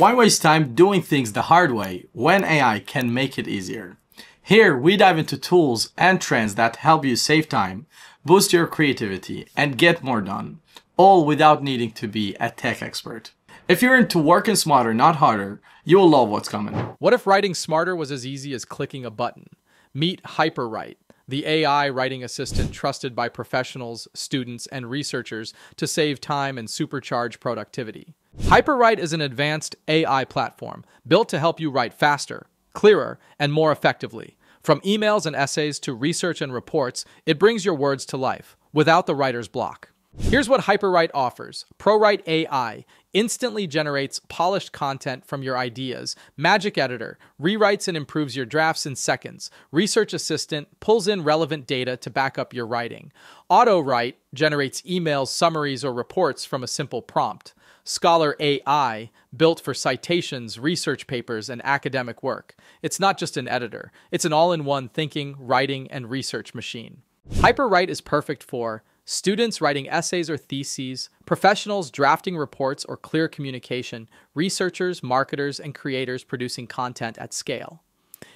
Why waste time doing things the hard way when AI can make it easier? Here, we dive into tools and trends that help you save time, boost your creativity, and get more done, all without needing to be a tech expert. If you're into working smarter, not harder, you'll love what's coming. What if writing smarter was as easy as clicking a button? Meet HyperWrite, the AI writing assistant trusted by professionals, students, and researchers to save time and supercharge productivity. HyperWrite is an advanced AI platform built to help you write faster, clearer, and more effectively. From emails and essays to research and reports, it brings your words to life without the writer's block. Here's what HyperWrite offers ProWrite AI instantly generates polished content from your ideas. Magic Editor rewrites and improves your drafts in seconds. Research Assistant pulls in relevant data to back up your writing. AutoWrite generates emails, summaries, or reports from a simple prompt. Scholar AI, built for citations, research papers, and academic work. It's not just an editor, it's an all in one thinking, writing, and research machine. HyperWrite is perfect for students writing essays or theses, professionals drafting reports or clear communication, researchers, marketers, and creators producing content at scale.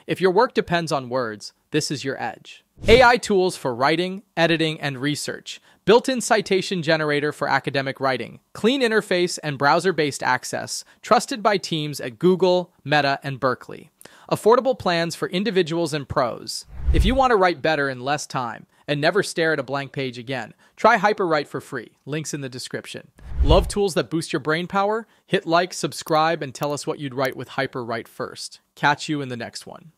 If your work depends on words, this is your edge. AI tools for writing, editing, and research. Built-in citation generator for academic writing. Clean interface and browser-based access. Trusted by teams at Google, Meta, and Berkeley. Affordable plans for individuals and pros. If you want to write better in less time, and never stare at a blank page again. Try HyperWrite for free. Links in the description. Love tools that boost your brain power? Hit like, subscribe, and tell us what you'd write with HyperWrite first. Catch you in the next one.